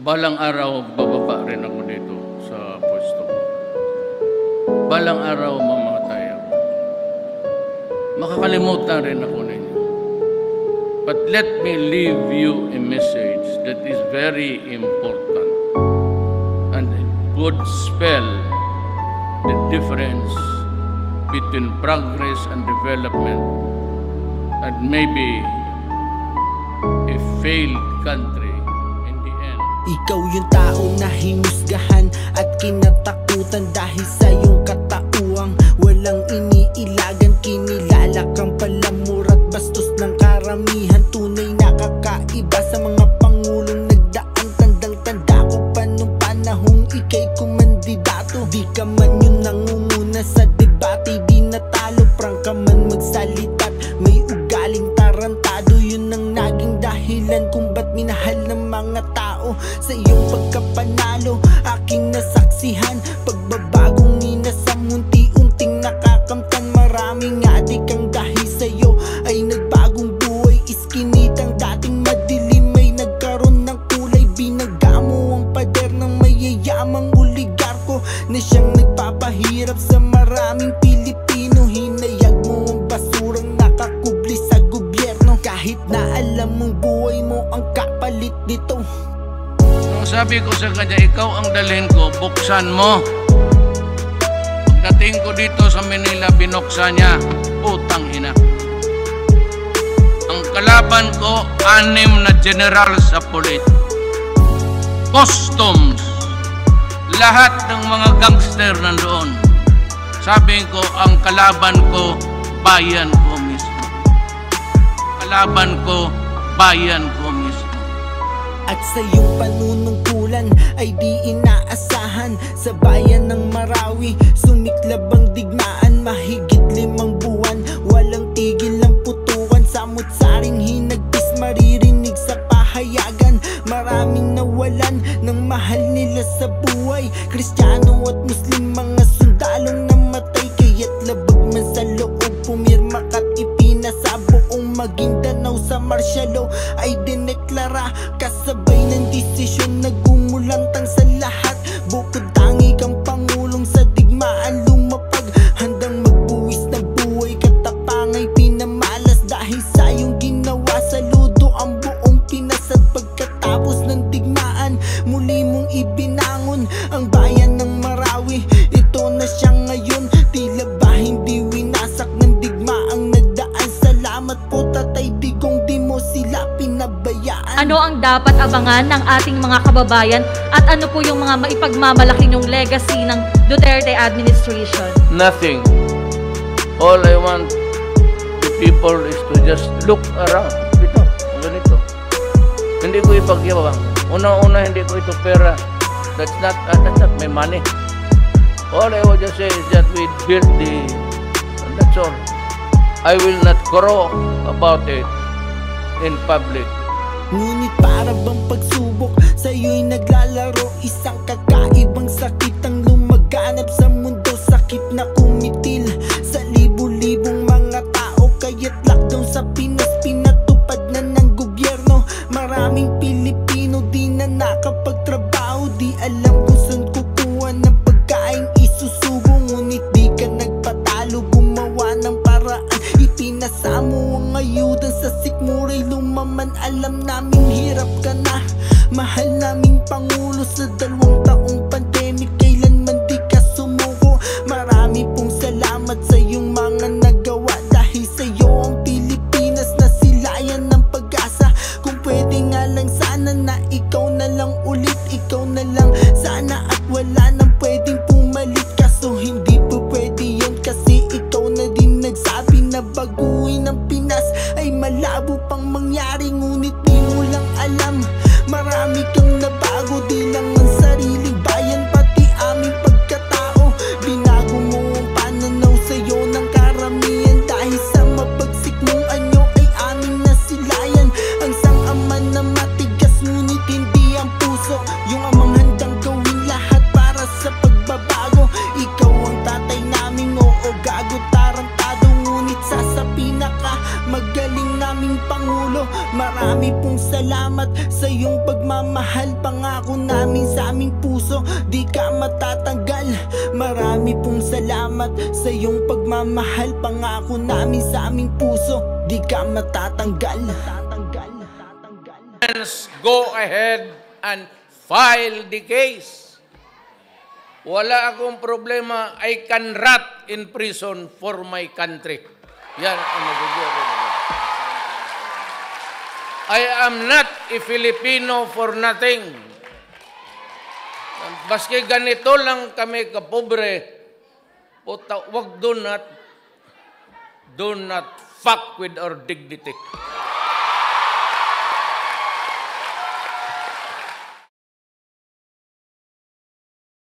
Balang araw, bababa rin ako dito sa pwesto ko. Balang araw, mamamatay ako. Makakalimutan rin ako ninyo. But let me leave you a message that is very important and it would spell the difference between progress and development and maybe a failed country. Ikaw yung tao na hinusgahan at kinatakutan dahil sa iyong katauang Walang iniilagan, kinilala kang palamura at bastos ng karamihan. Tunay na kakaiba sa mga pangulong nagdaan Tandang-tanda ko pa nung panahong ikay kumandidato Di ka man yung nangunguna sa debate Di natalo, prang ka man magsalita May Sa iyong pagkapanalo Aking nasaksihan. Pagbabagong ninasam Unti-unting nakakamtan Maraming adik ang dahil sa'yo. Ay nagbagong buhay Iskinitang dating madilim. Ay nagkaroon ng kulay Binaga mo ang pader ng mayayamang oligarko Na siyang nagpapahirap sa maraming Pilipino. Hinayag mo ang basurang nakakubli sa gobyerno. Kahit na alam mong buhay mo ang kapalit nito sabi ko sa kanya, ikaw ang dalhin ko, buksan mo. Pagdating ko dito sa Manila, binuksan niya, utang ina. Ang kalaban ko, anim na general sa pulit. Customs. Lahat ng mga gangster nandoon. Sabi ko, ang kalaban ko, bayan ko mismo. Kalaban ko, bayan ko mismo. At sa iyong panunungkulan ay di inaasahan. Sa bayan ng Marawi, sumiklab ang digmaan. Mahigit limang buwan, walang tigil ang Ano ang dapat abangan ng ating mga kababayan at ano po yung mga maipagmamalaki yung legacy ng Duterte administration? nothing. All I want the people is to just look around. Ito, ganito. Hindi ko ipagyabang. Una-una, hindi ko ito pera. That's not, uh, that's not my money. All I would just say is that we built the, and that's all. I will not crow about it in public. Ngunit para bang pagsubok Sa'yo'y naglalaro. Isang kakaibang sakit ang lumaganap sa mundo. Sakit na na Mahal naming Pangulo sa dalawang taong pangulo Marami pong salamat sa iyong pagmamahal Pangako namin sa aming puso Di ka matatanggal Marami pong salamat sa iyong pagmamahal Pangako namin sa aming puso Di ka matatanggal go ahead and file the case. Wala akong problema. I can rot in prison for my country. Yan ang nila. I am not a Filipino for nothing. Baski ganito lang kami kapobre, puta, wag do not, do not fuck with our dignity.